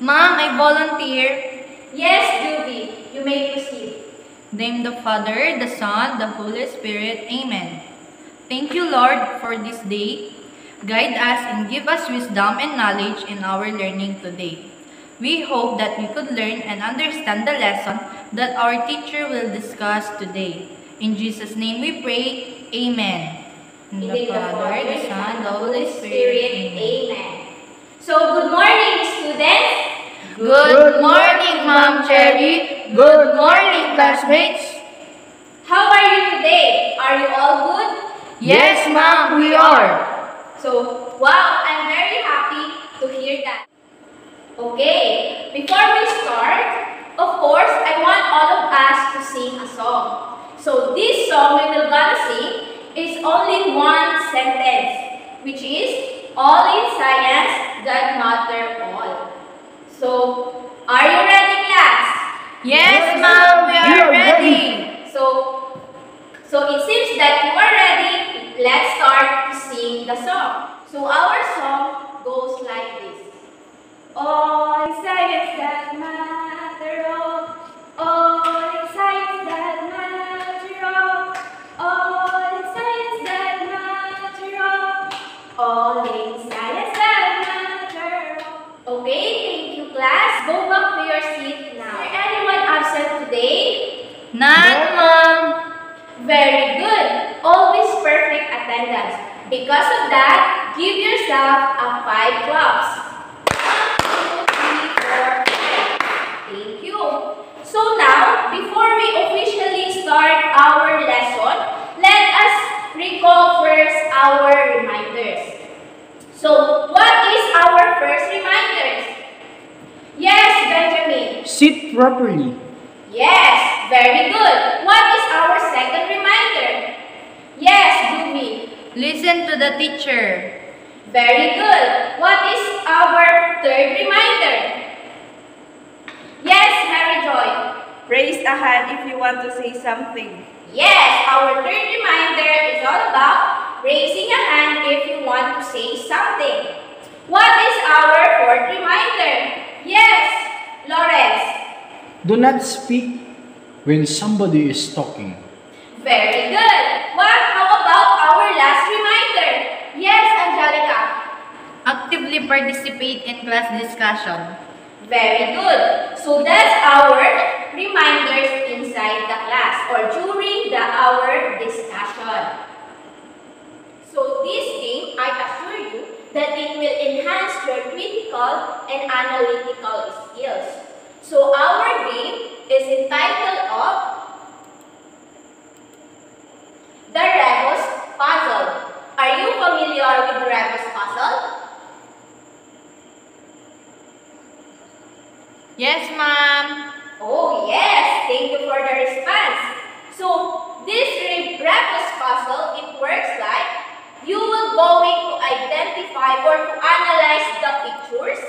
Ma'am, I volunteer. Yes, Juby, you may proceed. Name the Father, the Son, the Holy Spirit. Amen. Thank you, Lord, for this day. Guide us and give us wisdom and knowledge in our learning today. We hope that we could learn and understand the lesson that our teacher will discuss today. In Jesus' name we pray. Amen. In the Father, the Son, the Holy Spirit. Amen. So, good morning, students. Good morning, Mom Cherry. Good morning, classmates. How are you today? Are you all good? Yes, ma'am, we are. So, wow, I'm very happy to hear that. Okay, before we start, of course, I want all of us to sing a song. So, this song we will gonna sing is only one sentence, which is, all in science, God matter all. So, are you ready, class? Yes, ma'am, we are ready. So, so it seems that you are ready. Let's start to sing the song. So our song goes like this. All in science that matter all. All that matter all. All in science that matter all. All in science that matter all. Okay, thank you class. Go back to your seat now. Is there anyone absent today? None, ma'am. Very good. Always perfect attendance. Because of that, give yourself a five claps. One, two, three, four, five. Thank you. So now, before we officially start our lesson, let us recall first our reminders. So, what is our first reminders? Yes, Benjamin. Sit properly. Yes, very good. What is our second reminder? Yes, Dumi. Listen to the teacher. Very good. What is our third reminder? Yes, Mary Joy. Raise a hand if you want to say something. Yes, our third reminder is all about raising a hand if you want to say something. What is our fourth reminder? Yes, Lawrence. Do not speak when somebody is talking. Very good. What? How about our last reminder? Yes, Angelica. Actively participate in class discussion. Very good. So that's our reminders inside the class or during the hour discussion. So this game, I assure you that it will enhance your critical and analytical skills. So our game is entitled of The Rebus Puzzle. Are you familiar with the Rebus Puzzle? Yes, ma'am. Oh yes, thank you for the response. So this rebus puzzle, it works like you will going to identify or to analyze the pictures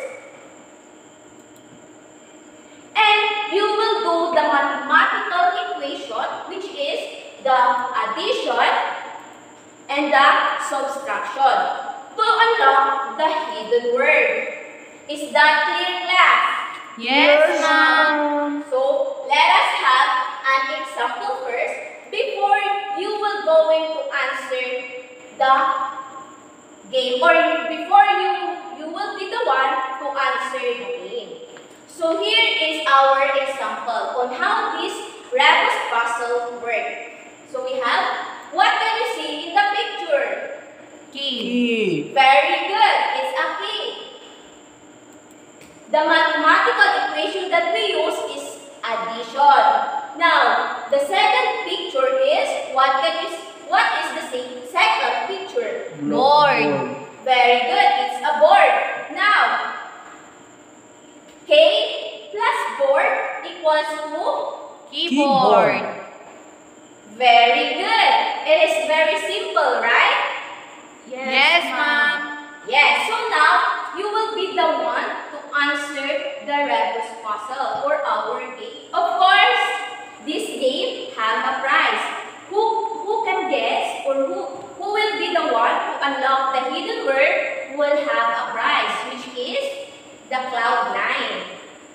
and you will do the mathematical equation which is the addition and the subtraction to unlock the hidden word. Is that clear class? Yes, ma'am. So, let us have an example first before you will going to answer the game or before you you will be the one to answer the game. So, here is our example on how this rebus puzzle works. So, we have what can you see in the picture? Key. Key. Very good. It's a key. The mathematical equation that we use is addition. Now, the second picture is what can you see? what is the same second picture? Board. Very good. It's a board. Now, K plus board equals to Keyboard. Very good. It is very simple, right? Yes, ma'am. Yes, so now you will be the one to answer the rebus puzzle for our game. Of course, this game have a prize. Who who can guess or who who will be the one to unlock the hidden word will have a prize, which is the cloud nine.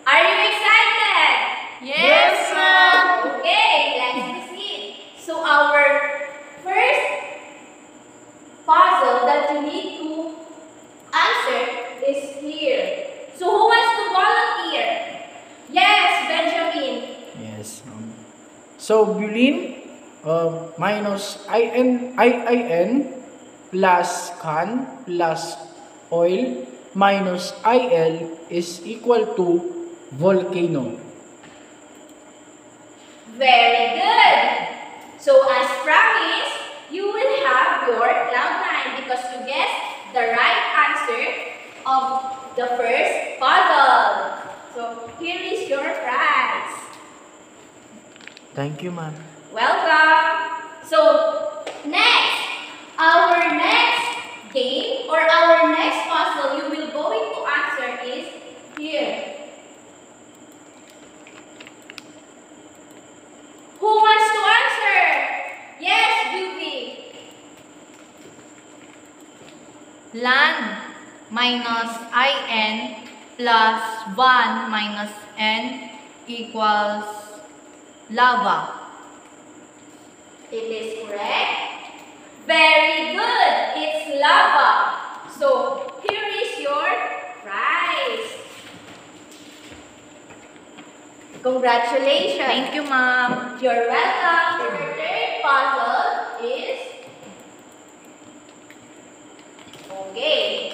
Are you excited? Yes, ma'am. Okay, let's proceed. So our first puzzle that you need to answer is here. So who wants to volunteer? Yes, Benjamin. Yes. Um, so, Bulin uh, minus IN, IIN plus can plus oil minus IL is equal to volcano. Very good. So as promised, you will have your cloud nine because you guessed the right answer of the first puzzle. So here is your prize. Thank you, ma'am. Welcome. So next, our next game or our next puzzle you will going to answer is here. Who wants to answer? Yes, Juby. Land minus IN plus 1 minus N equals lava. It is correct. Very good. It's lava. So here is your prize. Congratulations. Thank you, ma'am. You're welcome. Your third puzzle is okay.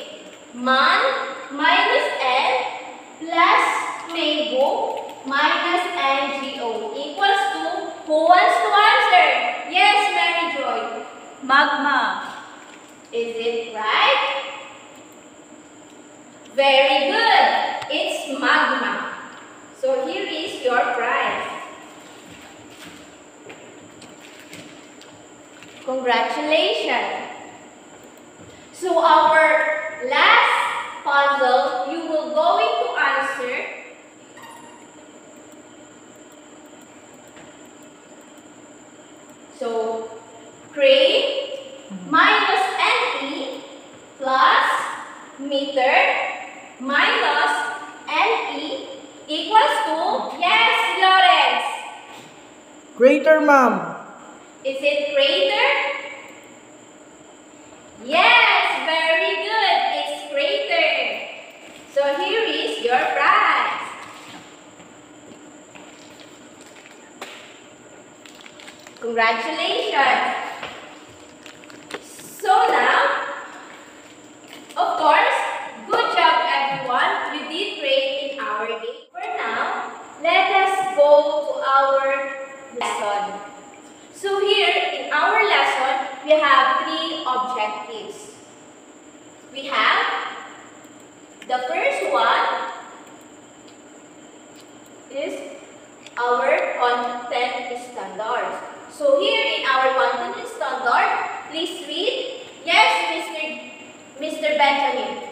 Man minus N plus mango minus NGO equals to who wants to answer? Yes, Mary Joy. Magma. Is it right? Very good. It's magma. So here is your prize. Congratulations. So our last puzzle, you will going to answer So crane minus NE plus meter minus NE equals to yes, Lawrence. Greater, ma'am. Is it greater? Yes, very good. It's greater. So here is your prize. Congratulations. So now, of course, good job everyone. You did great in our game. For now, let us go to our lesson. So here in our lesson, we have three objectives. We have the first one is our content standards. So here in our content standard, please read. Yes, Mr. Mr. Benjamin.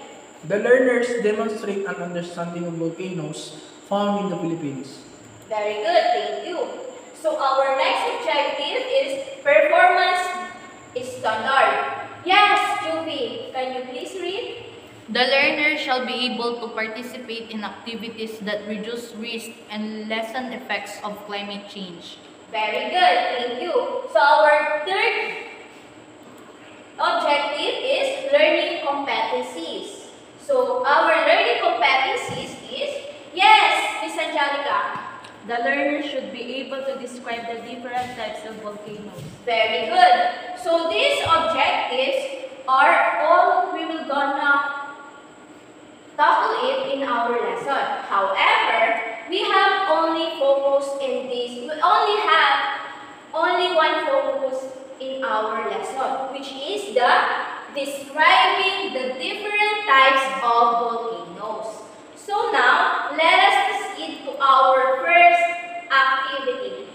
The learners demonstrate an understanding of volcanoes found in the Philippines. Very good, thank you. So our next objective is performance standard. Yes, Juby, can you please read? The learner shall be able to participate in activities that reduce risk and lessen effects of climate change. Very good, thank you. So our third objective is learning competencies. So our learning competencies is, yes, Miss Angelica, The learner should be able to describe the different types of volcanoes. very good. So these objectives are all we will gonna tackle it in our lesson. However, we have only focus in this, we only have only one focus in our lesson, which is the describing the different types of volcanoes. So now, let us proceed to our first activity.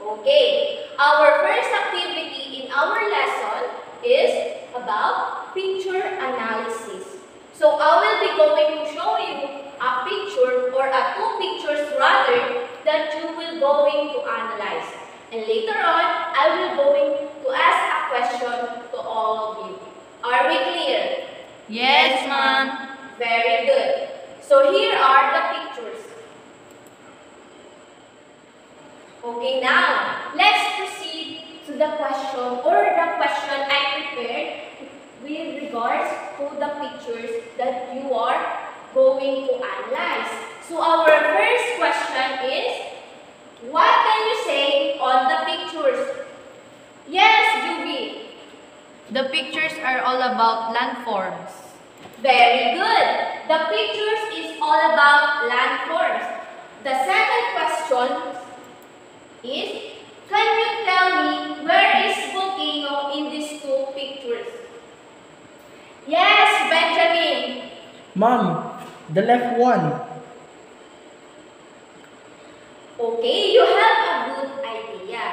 Okay, our first activity in our lesson is about picture analysis. So I will be going to show you a picture or a two pictures rather that you will going to analyze. And later on, I will going to ask a question to all of you. Are we clear? Yes, ma'am. Very good. So here are the pictures. Okay, now let's proceed to the question or the question I prepared with regards to the pictures that you are going to analyze. So our first question is, what can you say on the pictures? Yes, Juby. The pictures are all about landforms. Very good. The pictures is all about landforms. The second question is, can you tell me where is volcano in these two pictures? Yes, Benjamin. Mom, the left one. Okay, you have a good idea.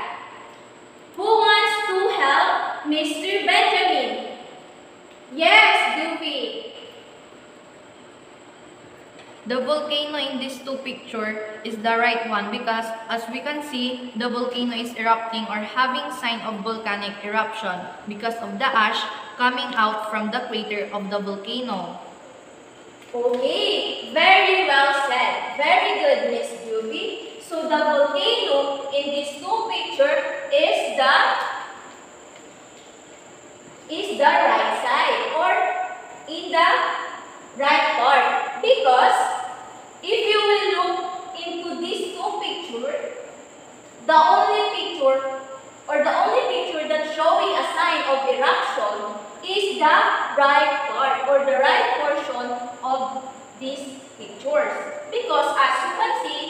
Who wants to help Mr. Benjamin? Yes, Juby. The volcano in this two picture is the right one because as we can see, the volcano is erupting or having sign of volcanic eruption because of the ash coming out from the crater of the volcano. Okay, very well said. Very good, Miss Juby. So the volcano in this two picture is the is the right side or in the right part because if you will look into these two picture, the only picture or the only picture that's showing a sign of eruption is the right part or the right portion of these pictures. Because as you can see,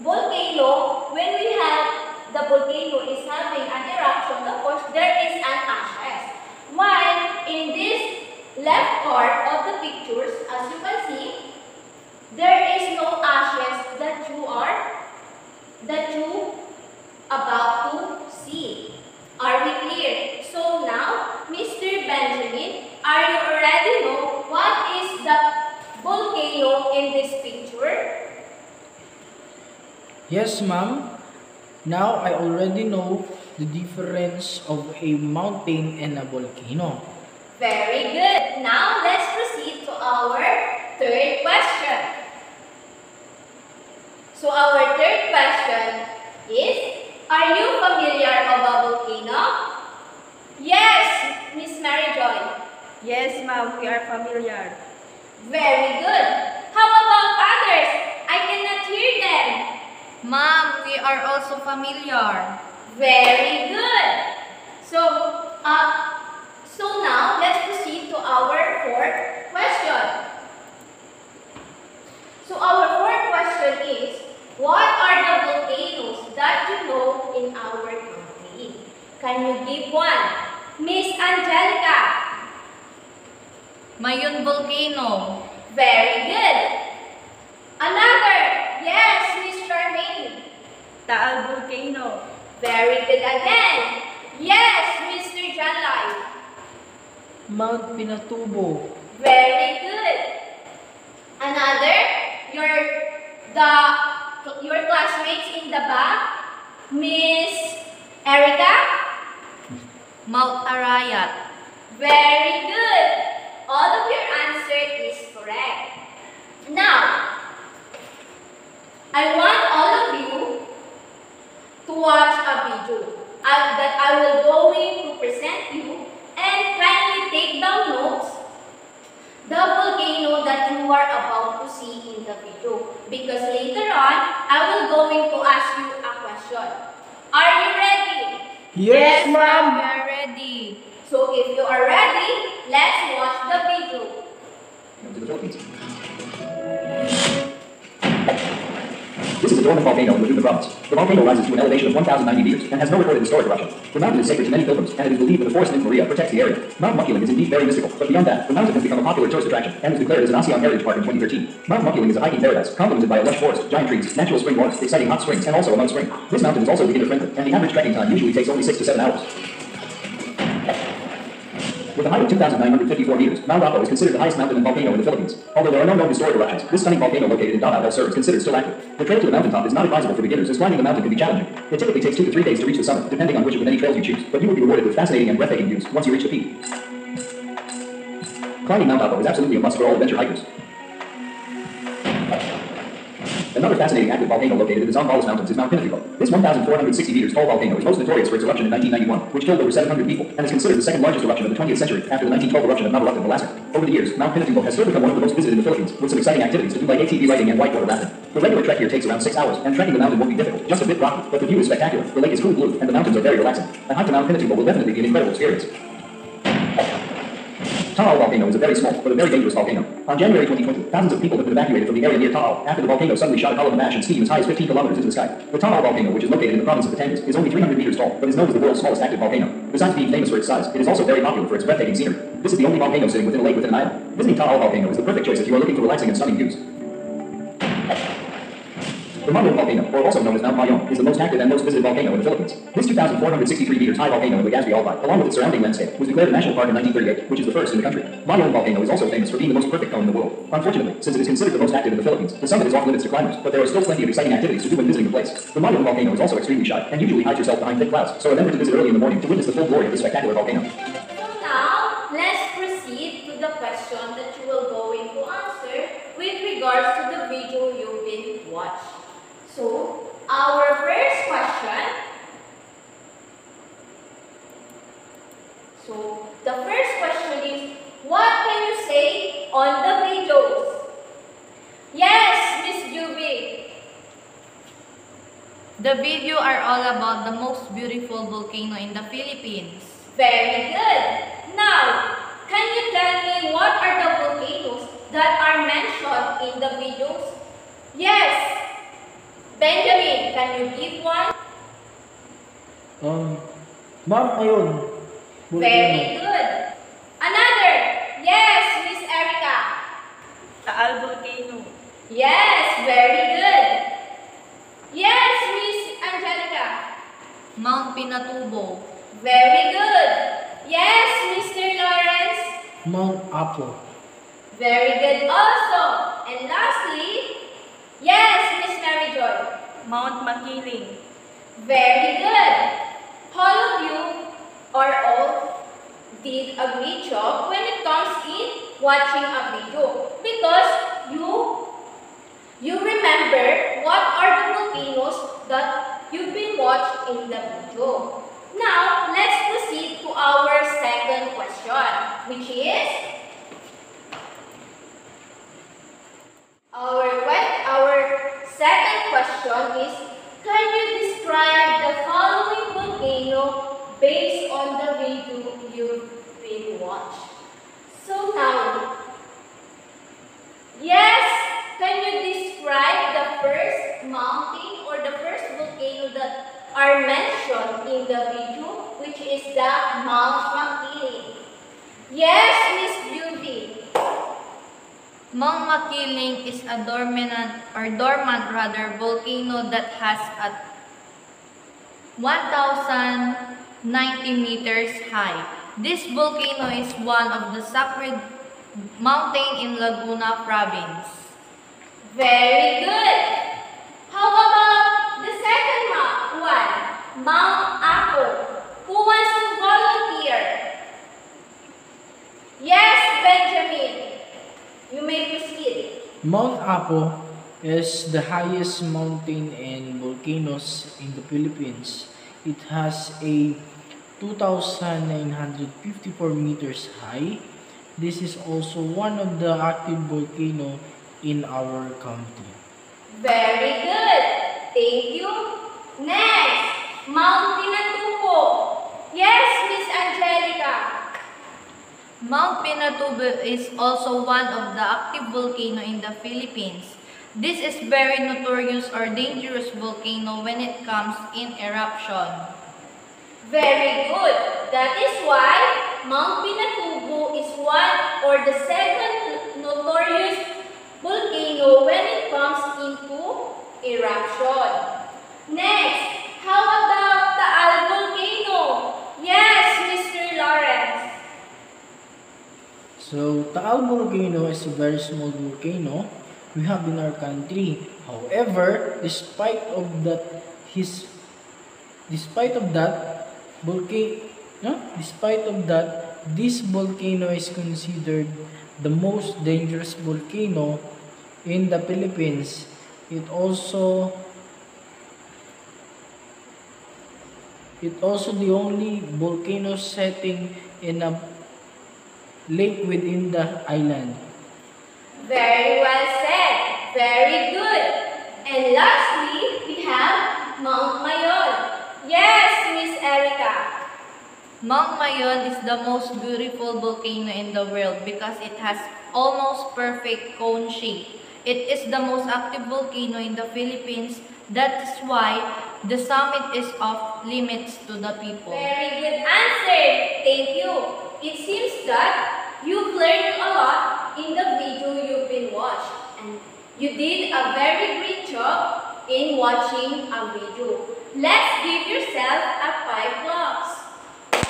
volcano, when we have the volcano is having an eruption, of course, there is an ashes. While in this left part of the pictures, as you can see, there is no ashes that you are, that you about to see. Are we clear? So now, Mr. Benjamin, are you already know what is the volcano in this picture? Yes, ma'am. Now I already know the difference of a mountain and a volcano. Very good. Now let's proceed to our third question. So our third question is, are you familiar of a volcano? Yes, Miss Mary Joy. Yes, ma'am, we are familiar. Very good. How about others? I cannot hear them. Ma'am, we are also familiar. Very good. So, uh, so now let's proceed to our fourth question. So our fourth question is, what are the volcanoes that you know in our country? Can you give one? Miss Angelica. Mayon Volcano. Very good. Another. Yes, Miss Charmaine. Taal Volcano. Very good again. Yes, Mr. Janlai. Mount Pinatubo. Very good. Another, your the your classmates in the back, Miss Erica. Mount Arayat. Very good. All of your answer is correct. Now, I want all of you to watch a video that I will going to present you and kindly take down notes the volcano that you are about to see in the video because later on I will going to ask you a question. Are you ready? Yes, We ma'am. We are ready. So if you are ready, let's watch the video. Is volcano in Laguna Province. The volcano rises to an elevation of 1,090 meters and has no recorded historic eruption. The mountain is sacred to many pilgrims, and it is believed that the forest nymph Maria protects the area. Mount Makiling is indeed very mystical, but beyond that, the mountain has become a popular tourist attraction and was declared as an ASEAN Heritage Park in 2013. Mount Makiling is a hiking paradise, complemented by a lush forest, giant trees, natural spring waters, exciting hot springs, and also a mud spring. This mountain is also beginner friendly, and the average trekking time usually takes only six to seven hours. With a height of 2,954 meters, Mount Apo is considered the highest mountain and volcano in the Philippines. Although there are no known historic eruptions, this stunning volcano located in Davao del Sur is considered still active. The trail to the mountaintop is not advisable for beginners as climbing the mountain can be challenging. It typically takes two to three days to reach the summit, depending on which of the many trails you choose, but you will be rewarded with fascinating and breathtaking views once you reach the peak. Climbing Mount Apo is absolutely a must for all adventure hikers. Another fascinating active volcano located in the Zambales Mountains is Mount Pinatubo. This 1,460 meters tall volcano is most notorious for its eruption in 1991, which killed over 700 people, and is considered the second largest eruption of the 20th century after the 1912 eruption of Mount Malacca in Alaska. Over the years, Mount Pinatubo has still become one of the most visited in the Philippines, with some exciting activities to do like ATV riding and whitewater rafting. The regular trek here takes around six hours, and trekking the mountain won't be difficult, just a bit rocky, but the view is spectacular. The lake is cool blue, and the mountains are very relaxing. A hike to Mount Pinatubo will definitely be an incredible experience. Taal volcano is a very small but a very dangerous volcano. On January 2020, thousands of people have been evacuated from the area near Taal after the volcano suddenly shot a column of ash and steam as high as 15 kilometers into the sky. The Taal volcano, which is located in the province of Batangas, is only 300 meters tall, but is known as the world's smallest active volcano. Besides being famous for its size, it is also very popular for its breathtaking scenery. This is the only volcano sitting within a lake within an island. Visiting Taal volcano is the perfect choice if you are looking for relaxing and stunning views. The Mayon volcano, or also known as Mount Mayon, is the most active and most visited volcano in the Philippines. This 2,463 meters high volcano in Legazpi Albay, along with its surrounding landscape, was declared a national park in 1938, which is the first in the country. Mayon volcano is also famous for being the most perfect cone in the world. Unfortunately, since it is considered the most active in the Philippines, the summit is off limits to climbers, but there are still plenty of exciting activities to do when visiting the place. The Mayon volcano is also extremely shy, and usually hides yourself behind thick clouds, so remember to visit early in the morning to witness the full glory of this spectacular volcano. Now, let's proceed to the question that you will going to answer with regards to the video you've been watching. So, our first question. So, the first question is, what can you say on the videos? Yes, Miss Juby. The video are all about the most beautiful volcano in the Philippines. Very good. Now, can you tell me what are the volcanoes that are mentioned in the videos? Yes. Benjamin, can you give one? Um, ma'am, ayun. Very good. Another. Yes, Miss Erica. Taal Volcano. Yes, very good. Yes, Miss Angelica. Mount Pinatubo, Very good. Yes, Mr. Lawrence. Mount Apo. Very good also. And lastly, yes, Joy. Mount Makiling. Very good. All of you or all did a great job when it comes in watching a video because you you remember what are the volcanoes that you've been watched in the video. Now, let's proceed to our second question, which is our what our second question is can you describe the following volcano based on the video you've been watched? So now, yes, can you describe the first mountain or the first volcano that are mentioned in the video, which is the Mount Makiling? Yes, Miss Juby. Mount Makiling is a dormant or dormant rather volcano that has a 1090 meters high. This volcano is one of the sacred mountain in Laguna province. Very good. How about the second one? Mount Mount Apo is the highest mountain and volcanoes in the Philippines. It has a 2,954 meters high. This is also one of the active volcano in our country. Very good. Thank you. Next, Mount Pinatubo. Yes, Miss Angelica. Mount Pinatubo is also one of the active volcano in the Philippines. This is very notorious or dangerous volcano when it comes in eruption. Very good. That is why Mount Pinatubo is one or the second notorious volcano when it comes into eruption. Next, how about Taal volcano? Yes, Mr. So, Taal volcano is a very small volcano we have in our country. However, despite of that, his, despite of that, volcano, no? despite of that, this volcano is considered the most dangerous volcano in the Philippines. It also it also the only volcano setting in a lake within the island. Very well said. Very good. And lastly, we have Mount Mayon. Yes, Miss Erica. Mount Mayon is the most beautiful volcano in the world because it has almost perfect cone shape. It is the most active volcano in the Philippines. That's why the summit is off limits to the people. Very good answer. Thank you. It seems that you've learned a lot in the video you've been watched. And you did a very great job in watching a video. Let's give yourself a five claps.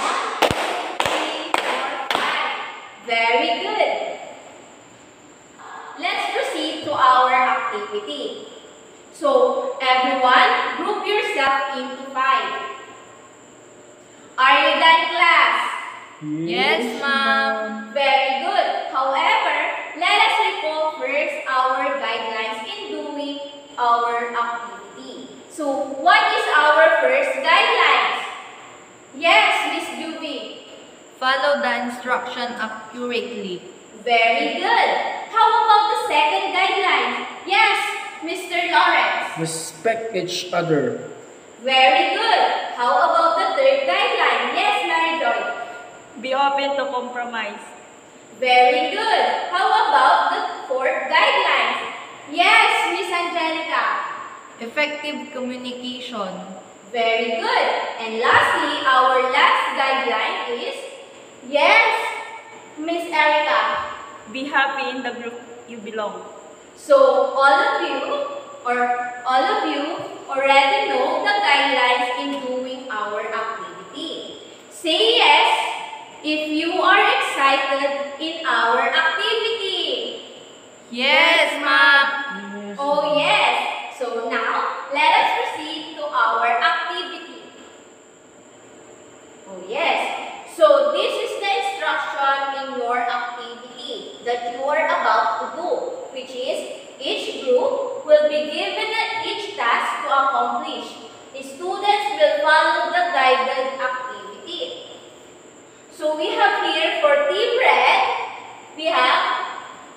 One, two, three, four, five. Very good. Let's proceed to our activity. So, everyone, group yourself into five. Are you done, class? Yes, ma'am. Very good. However, let us recall first our guidelines in doing our activity. So, what is our first guidelines? Yes, Miss Juby. Follow the instruction accurately. Very good. How about the second guideline? Yes, Mr. Lawrence. Respect each other. Very good. How about the third guideline? Yes, Mary Joy. Be open to compromise. Very good. How about the fourth guideline? Yes, Miss Angelica. Effective communication. Very good. And lastly, our last guideline is yes, Miss Erica. Be happy in the group you belong. So all of you or all of you already know the guidelines in doing our activity. Say yes if you are excited in our activity. Yes, ma'am. Oh yes. So now let us proceed to our activity. Oh yes. So this is the instruction in your activity that you are about to do, which is each group will be given each task to accomplish. The students will follow the guided activity. So we have here for team red, we have,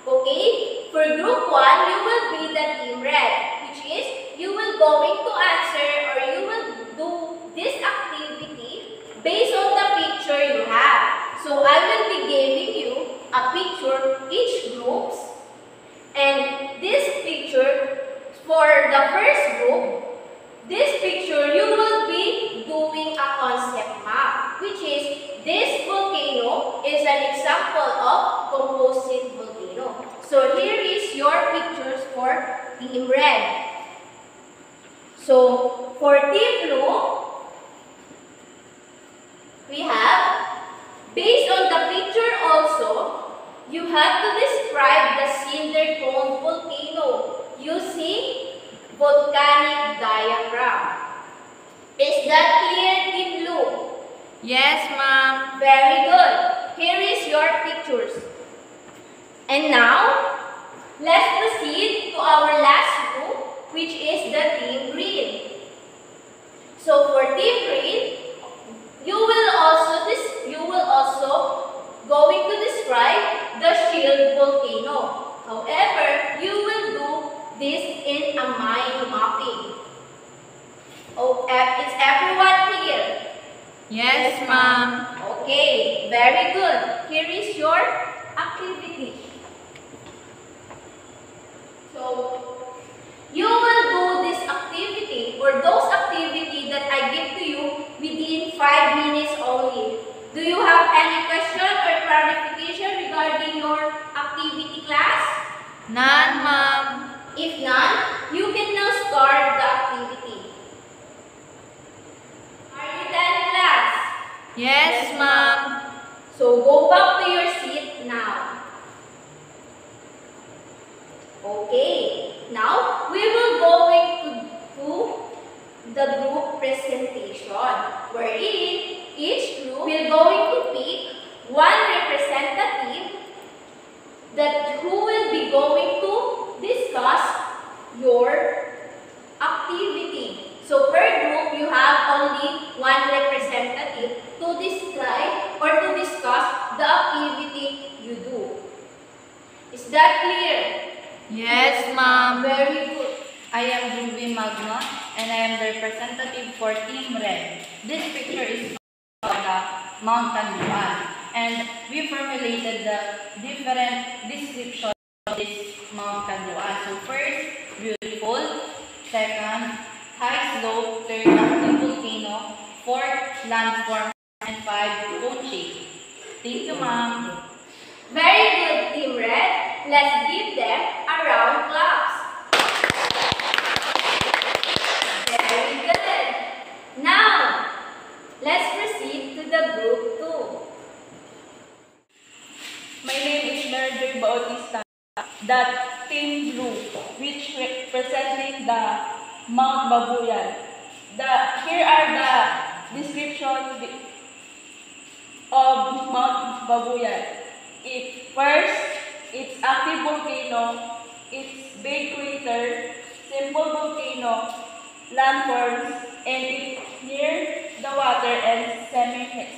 okay, for group 1, you will be the team red, which is you will going to answer or you will do this activity based on the picture you have. So I will be giving you a picture each groups and this picture for the first group, this picture you will be doing a concept map which is this volcano is an example of composite volcano. So here is your pictures for team red. So for team blue, we have, based on the picture also, you have to describe the cinder cone volcano using volcanic diagram. Is that clear, Team Blue? Yes, ma'am. Very good. Here is your pictures. And now, let's proceed to our last group, which is the Team Green. So for Team Green, you will also this you will also going to describe the shield volcano. However, you will do this in a mind mapping. Oh, is everyone clear? Yes, ma'am. Okay, very good. Here is your activity. So, you will do this activity or those activity that I give to you within 5 minutes only. Do you have any question or clarification regarding your activity class? None, ma'am. If none, you can now start the activity. Are you done? Yes, ma'am. So go back to your seat now. Okay. Now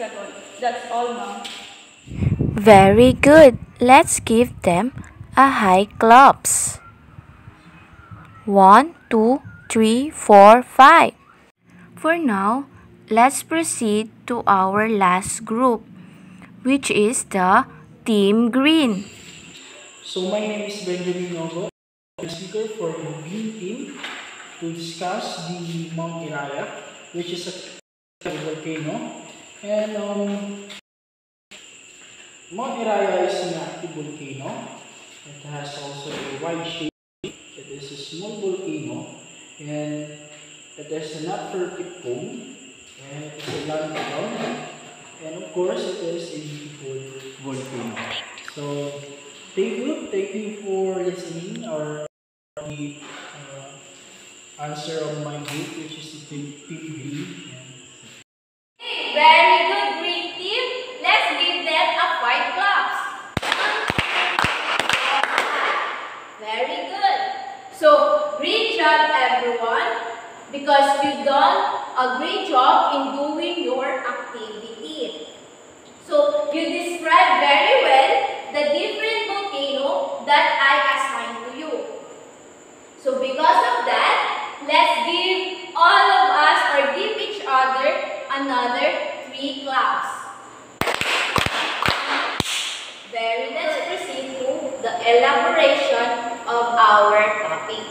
semi-hexagon. That's all, ma'am. Very good. Let's give them a high claps. One, two, three, four, five. For now, let's proceed to our last group, which is the Team Green. So my name is Benjamin Nogo, the speaker for the Green Team to discuss the Mount Iraya, which is a volcano. And um, Mount is an active volcano. It has also a wide shape. It is a small volcano and it has a not perfect cone and it is a land ground. And of course, it is a beautiful volcano. So, thank you. Thank you for listening or the uh, answer of my group, which is the Green. Very good, Green Team. Let's give them a five claps. Very good. So, great job everyone because you've done a great job in doing your activity. So, you described very well the different volcano that I assigned to you. So, because of that, let's give all of us or give each other another three claps. Very, let's proceed to the elaboration of our topic.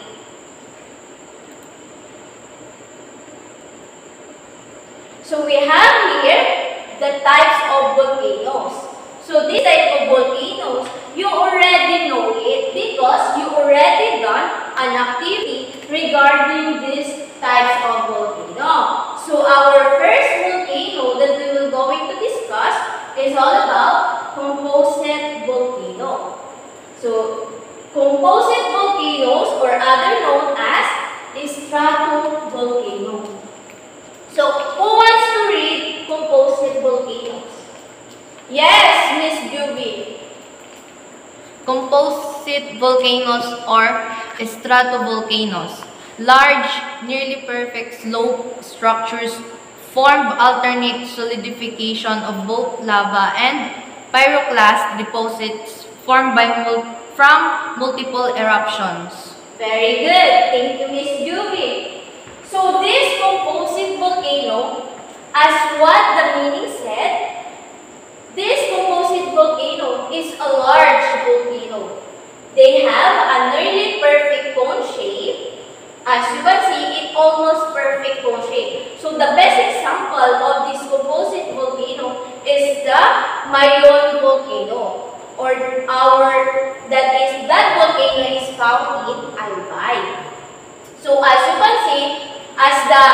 So we have here the types of volcanoes. So this type of volcanoes, you already know it because you already done an activity regarding these types of volcano. So our first volcano that we will going to discuss is all about composite volcano. So composite volcanoes or other known as stratovolcano. So who wants to read composite volcanoes? Yes, Miss Juby. Composite volcanoes or stratovolcanoes. Large, nearly perfect slope structures form alternate solidification of both lava and pyroclast deposits formed by mul- from multiple eruptions. Very good. Thank you, Miss Juby. So this composite volcano, as what the meaning said, this composite volcano is a large volcano. They have a nearly perfect cone shape. As you can see, it almost perfect cone shape. So the best example of this composite volcano is the Mayon volcano or our that is that volcano is found in Albay. So as you can see, as the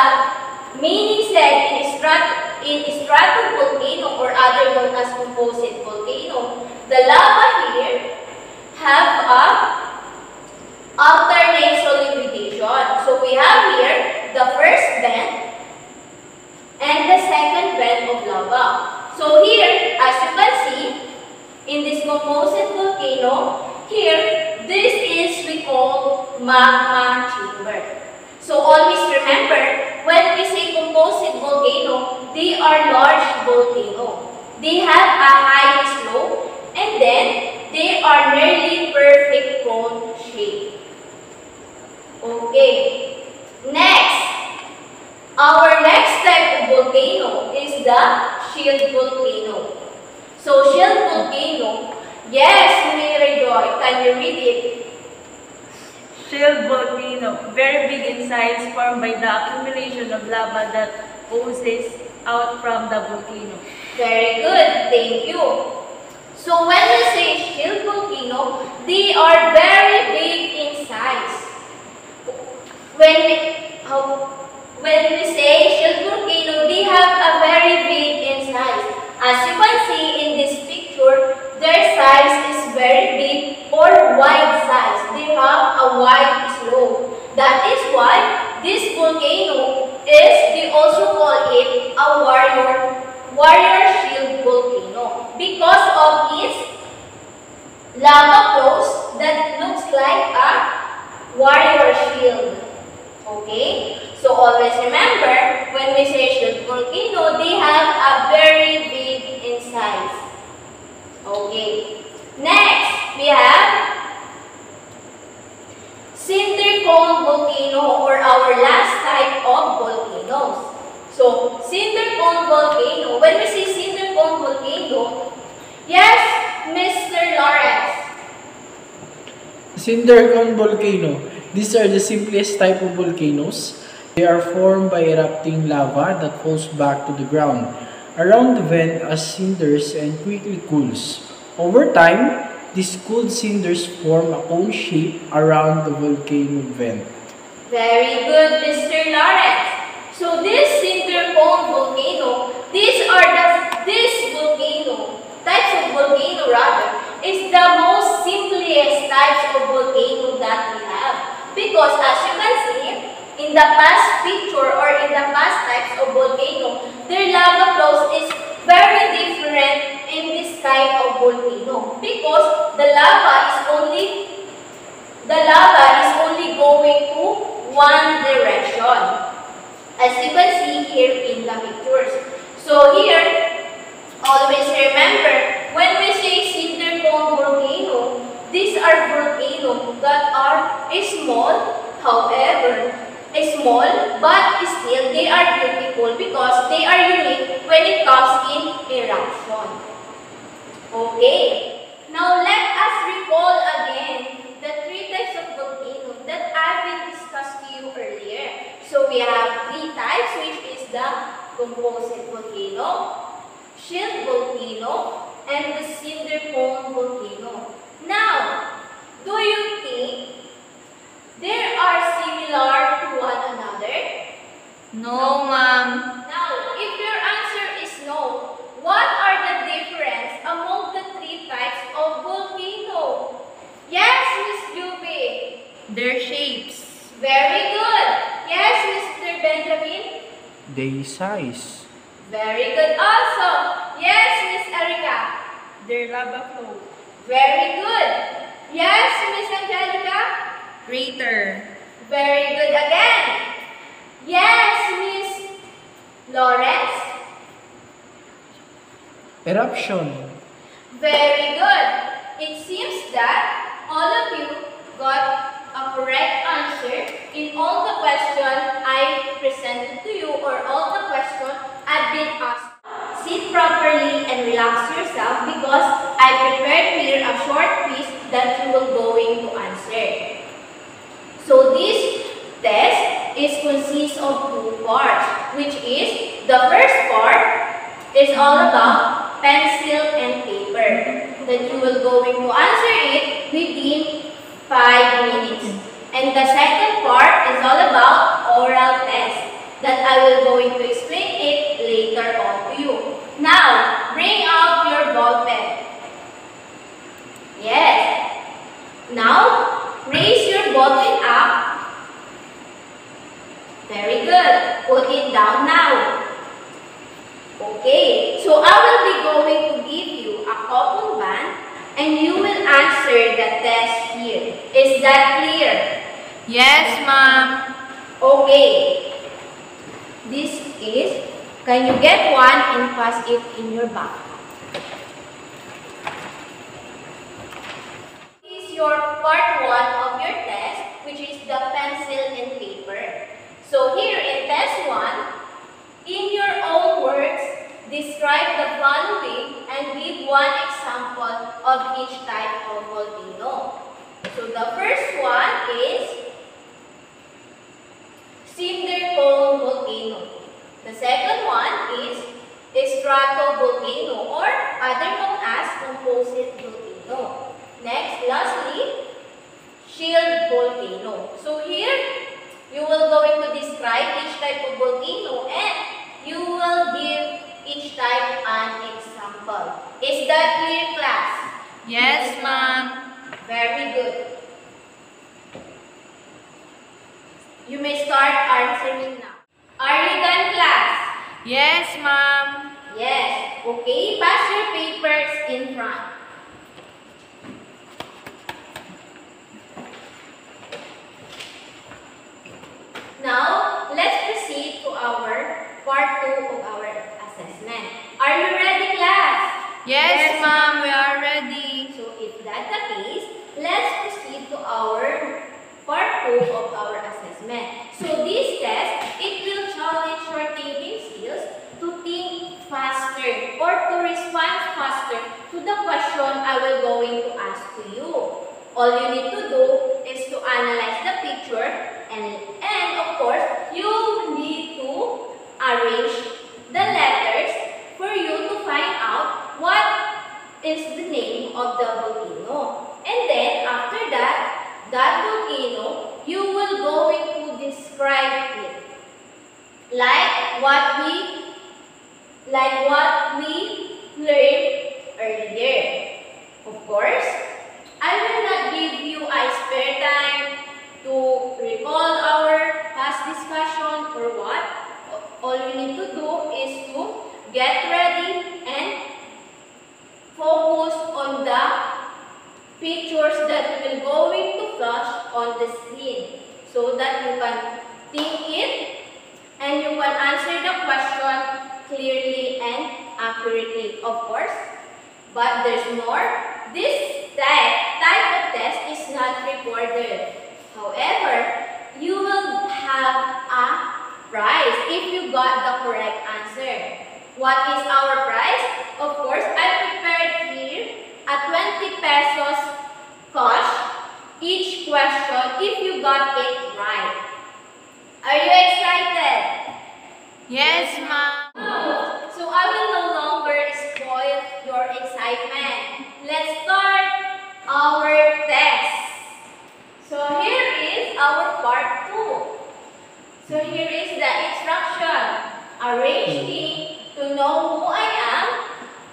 meaning said in strat in stratovolcano or other known as composite volcano, the lava here have a alternate So we have here the first vent and the second vent of lava. So here, as you can see, in this composite volcano, here, this is we call magma chamber. So always remember, when we say composite volcano, they are large volcano. They have a high slope and then they are nearly perfect cone shape. Okay. Next, our next type of volcano is the shield volcano. So shield volcano, yes, Mary Joy, can you read it? Shield volcano, very big in size, formed by the accumulation of lava that oozes out from the volcano. Very good, thank you. So when we say shield volcano, they are very big in size. When we, when we say shield volcano, they have a very big in size. As you can see in this picture, their size is very big or wide size. They have a wide slope. That is why this volcano is, they also call it a warrior, warrior shield volcano because of its lava flows that looks like a warrior shield. Okay? So always remember, when we say shield volcano, they have a very big in size. Okay. Next, we have cinder cone volcano or our last type of volcanoes. So, cinder cone volcano. When we say cinder cone volcano, yes, Mr. Lawrence. Cinder cone volcano. These are the simplest type of volcanoes. They are formed by erupting lava that falls back to the ground around the vent as cinders and quickly cools. Over time, these cooled cinders form a cone shape around the volcano vent. Very good, Mr. Lawrence. So this cinder cone volcano, these are the this volcano types of volcano rather is the most simplest types of volcano that we have because as you can see in the past picture or in the past types of volcano, their lava flows is very different in this kind of volcano because the lava is only the lava is only going to one direction. As you can see here in the pictures. So here, always remember, when we say cinder cone volcano, these are volcanoes that are small, however, small, but still they are beautiful because they are unique when it comes in eruption. Okay, now let us recall again the three types of volcanoes that I've been discussed to you earlier. So we have three types which is the composite volcano, shield volcano, and the cinder cone volcano. Now, do you think they are similar to one another? No, ma'am. Now, if your answer is no, what are the difference among the three types of volcano? Yes, Miss Juby. Their shapes. Very good. Yes, Mr. Benjamin. Their size. Very good also. Yes, Miss Erica. Their lava flow. Very good. Yes, Miss Angelica. Crater. Very good again. Yes, Miss Lawrence. Eruption. Very good. It seems that all of you got a correct answer in all the questions I presented to you or all the questions I've been asked. Sit properly and relax yourself because I prepared here a short quiz that you will going to answer. So this test is consists of two parts, which is the first part is all about pencil and paper that you will going to answer it within 5 minutes. And the second part is all about oral test that I will going to explain it later on to you. Now, bring out your ball pen. Now raise your bottle up. Very good. Put it down now. Okay, so I will be going to give you a couple band and you will answer the test here. Is that clear? Yes, ma'am. Okay. This is, can you get one and pass it in your backpack? Your part one of your test, which is the pencil and paper. So here in test one, in your own words, describe the following and give one example of each type of volcano. So the first one is cinder cone volcano. The second one is stratovolcano or other known as composite volcano. Next, lastly, shield volcano. So here, you will going to describe each type of volcano and you will give each type an example. Is that clear, class? Yes, ma'am. Very good. You may start answering now. Are you done, class? Yes, ma'am. Yes. Okay, pass your papers in front. Now, let's proceed to our part 2 of our assessment. Are you ready, class? Yes, ma'am. We are ready. So, if that's the case, let's proceed to our part 2 of our assessment. So, this test, it will challenge your thinking skills to think faster or to respond faster to the question I will going to ask you. All you need to do is to analyze the picture and, and of course, you need to arrange the letters for you to find out what is the name of the volcano. And then after that, that volcano, you will going to describe it. Like what we like what we learned earlier. Of course, I will not give you a spare time to recall our past discussion or what. All you need to do is to get ready and focus on the pictures that will going to flash on the screen so that you can think it and you can answer the question clearly and accurately, of course. But there's more. This type, type of test is not recorded. However, you will have a prize if you got the correct answer. What is our prize? Of course, I prepared here a 20 pesos cash each question if you got it right. Are you excited? Yes, ma'am. So I will no longer spoil your excitement. Let's start our test. So here is our part 2. So here is the instruction. Arrange me to know who I am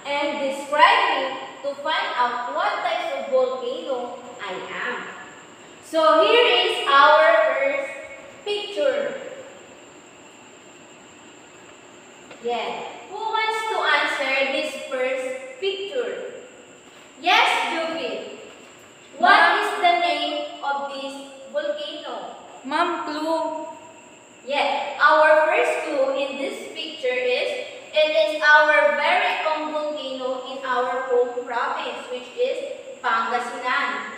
and describe me to find out what types of volcano I am. So here is our first picture. Yeah. Who wants to answer this first picture? Yes, Juby. What is the name of this volcano? Ma'am, clue. Yeah, our first clue in this picture is it is our very own volcano in our home province, which is Pangasinan.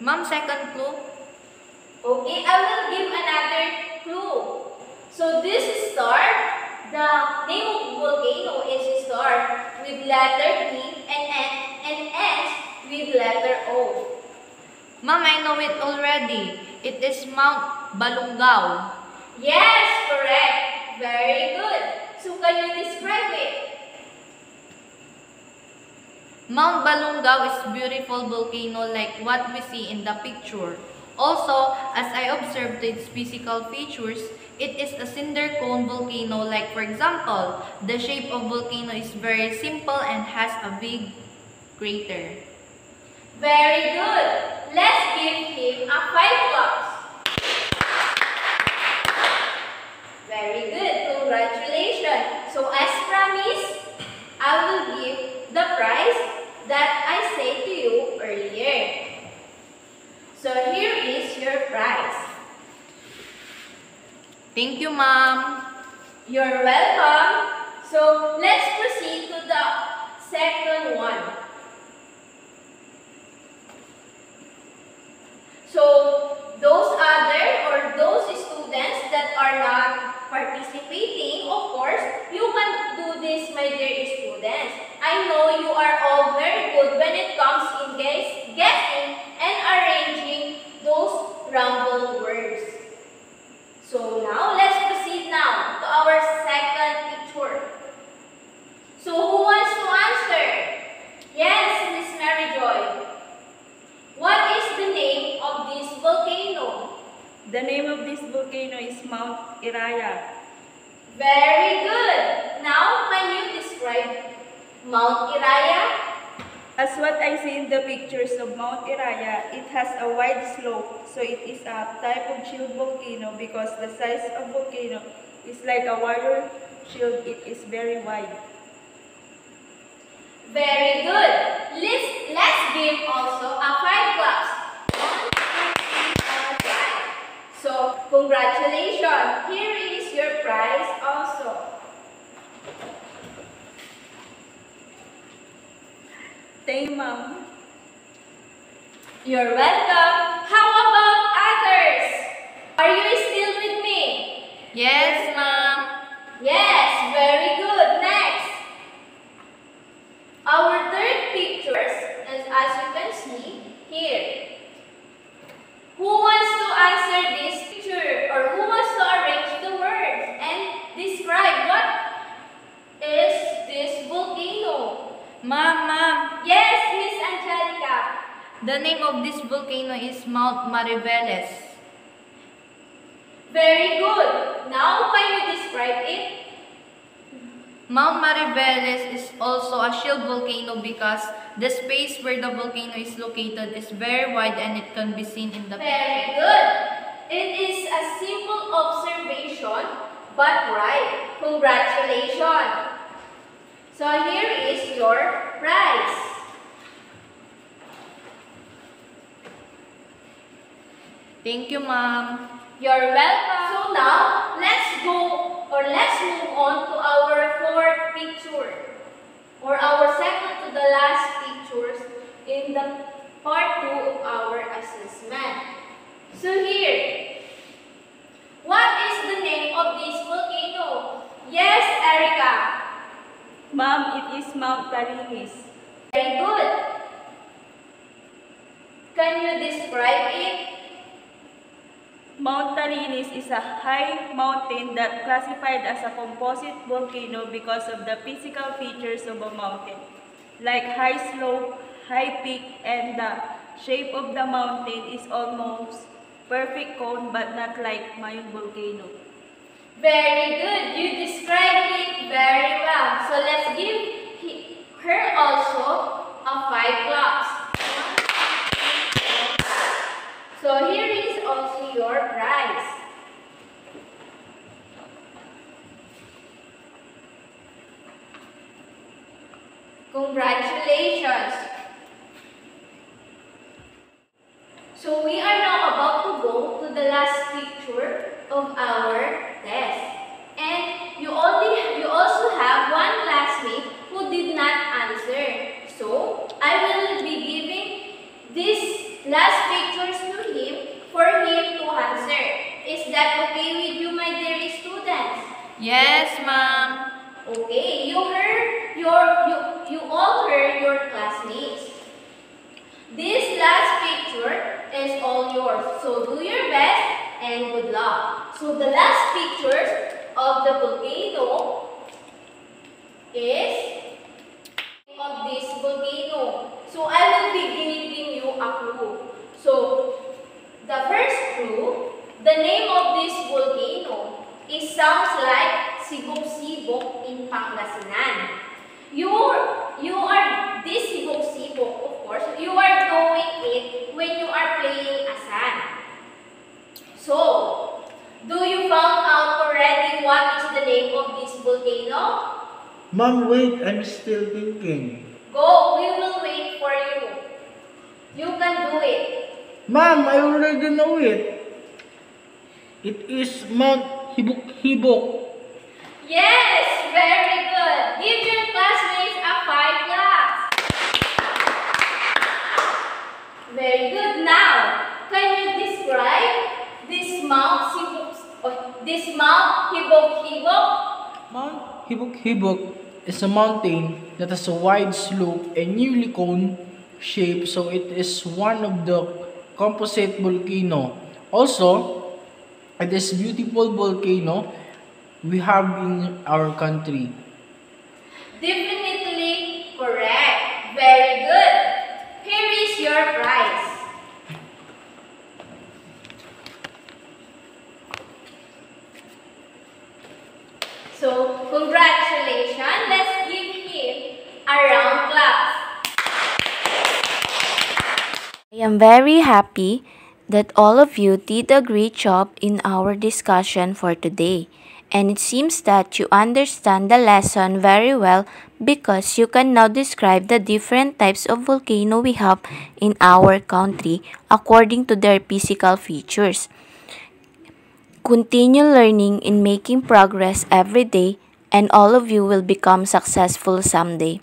Ma'am, second clue. Okay, I will give another clue. So this star, the name of volcano is star with letter D and N and ends with letter O. Ma'am, I know it already. It is Mount Balungao. Yes, correct. Very good. So can you describe it? Mount Balungao is beautiful volcano like what we see in the picture. Also, as I observed its physical features, it is a cinder cone volcano like for example, the shape of volcano is very simple and has a big crater. Very good! Let's give him a five claps. Very good! Congratulations! So as promised, I will give the prize that I said to you earlier. So here is your prize. Thank you, Mom. You're welcome. So let's proceed to the second one. So those other or those students that are not participating, of course, you can do this, my dear students. I know you are all very good when it comes in guess, guessing and arranging those rumble words. So now, let's proceed now to our second picture. So who wants to answer? Yes, Miss Mary Joy. What is the name of this volcano? The name of this volcano is Mount Iraya. Very good. Now, can you describe Mount Iraya? As what I see in the pictures of Mount Iraya, it has a wide slope, so it is a type of shield volcano because the size of volcano is like a wire shield. It is very wide. Very good. Let's, let's give also a five claps. So, congratulations. Here is your prize also. Thank you, ma'am. You're welcome. How about others? Are you still with me? Yes, Mom. Yes, very good. Next. Our third pictures, as, as you can see here. Who wants to answer this picture or who wants to arrange the words and describe what is this volcano? Ma'am, ma'am. Yes, Miss Angelica. The name of this volcano is Mount Mariveles. Very good. Now can you describe it? Mount Mariveles is also a shield volcano because the space where the volcano is located is very wide and it can be seen in the Very good. It is a simple observation, but right. Congratulations. So here is your prize. Thank you, ma'am. You're welcome. So now, let's go or let's move on to our fourth picture or our second to the last pictures in the part two of our assessment. So here, what is the name of this volcano? Yes, Erica. Ma'am, it is Mount Talinis. Very good. Can you describe it? Mount Talinis is a high mountain that classified as a composite volcano because of the physical features of a mountain, like high slope, high peak, and the shape of the mountain is almost perfect cone but not like Mayon volcano. Very good. You described it very well. So let's give he- her also a five claps. So here your prize. Congratulations. So we are now about to go to the last picture of our test. And you only you also have one classmate who did not answer. So I will be giving these last pictures to him for him to answer. Is that okay with you, my dear students? Yes, ma'am. Okay, you heard your you you all heard your classmates. This last picture is all yours. So do your best and good luck. So the last pictures of the volcano is of this volcano. So I will be giving you a clue. So the first clue, the name of this volcano it sounds like Sibok-Sibok in Pangasinan. You, you are this Sibok-Sibok, of course, you are doing it when you are playing asan. So, do you found out already what is the name of this volcano? Mom, wait, I'm still thinking. Go, we will wait for you. You can do it. Mom, I already know it. It is Mount hibok-hibok. Yes, very good. Give your classmates a five claps. Very good. Now, can you describe this Mount Hibok, oh, this Mount Hibok Hibok? Mount Hibok-hibok is a mountain that has a wide slope and nearly cone shape so it is one of the composite volcano. Also, it is beautiful volcano we have in our country. Definitely correct. Very good. Here is your prize. So, congratulations. Let's give him a round clap. I am very happy that all of you did a great job in our discussion for today. And it seems that you understand the lesson very well because you can now describe the different types of volcano we have in our country according to their physical features. Continue learning and making progress every day and all of you will become successful someday.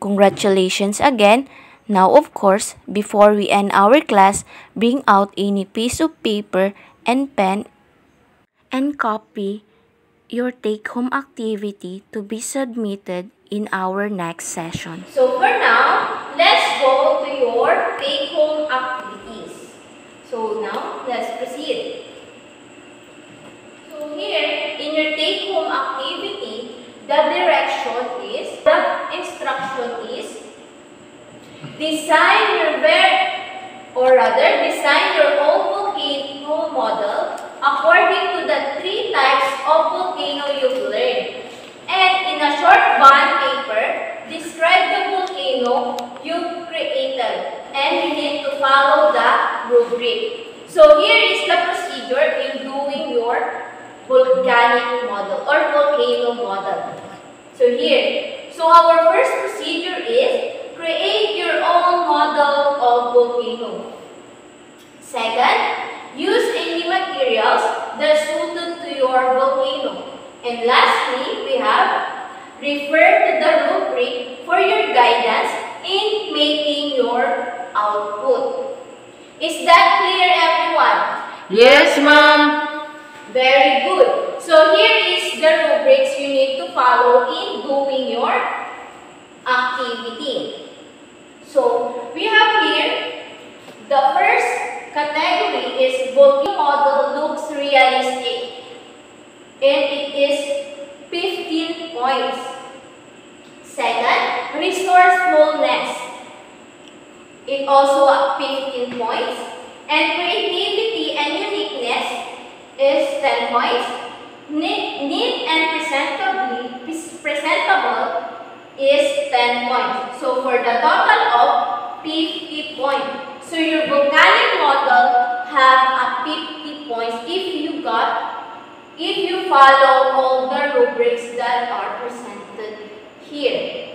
Congratulations again. Now, of course, before we end our class, bring out any piece of paper and pen and copy your take-home activity to be submitted in our next session. So for now, let's go to your take-home activities. So now, let's proceed. So here, in your take-home activity, the direction is, the instruction is, design your ver or rather, design your own volcano model according to the three types of volcano you've learned. And in a short bond paper, describe the volcano you've created. And you need to follow the rubric. So here is the procedure in doing your volcanic model or volcano model. So here, so our first procedure is create your own model of volcano. Second, use any materials that suited to your volcano. And lastly, we have refer to the rubric for your guidance in making your output. Is that clear everyone? Yes, ma'am. Very good. So here is the rubrics you need to follow in doing your activity. So we have here the first category is volcano model looks realistic. And it is 15 points. Second, resourcefulness. It also at 15 points. And creativity and uniqueness is 10 points. Neat, neat and presentable is 10 points. So for the total of 50 points. So your volcanic model have a 50 points if you got, if you follow all the rubrics that are presented here.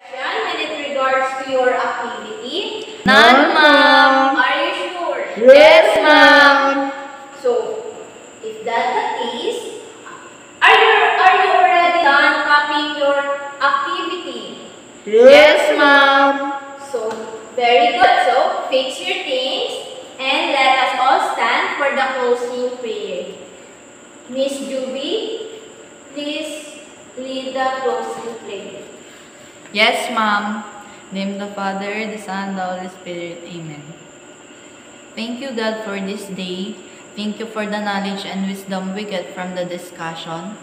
When it regards to your activity, None, ma'am. are you sure? Yes, ma'am. So, if that's the case, are you are you already done copying your activity? Yes, ma'am. So, very good. So, fix your things and let us all stand for the closing prayer. Miss Juby, please lead the closing prayer. Yes, ma'am. Name the Father, the Son, the Holy Spirit. Amen. Thank you, God, for this day. Thank you for the knowledge and wisdom we get from the discussion.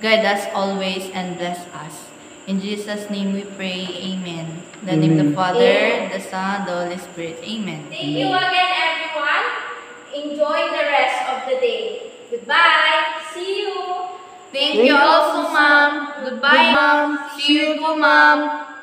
Guide us always and bless us. In Jesus' name we pray. Amen. In the name of the Father, Amen. the Son, the Holy Spirit. Amen. Thank you again, everyone. Enjoy the rest of the day. Goodbye. See you. Thank you also, ma'am. Goodbye, ma'am. See you too, ma'am.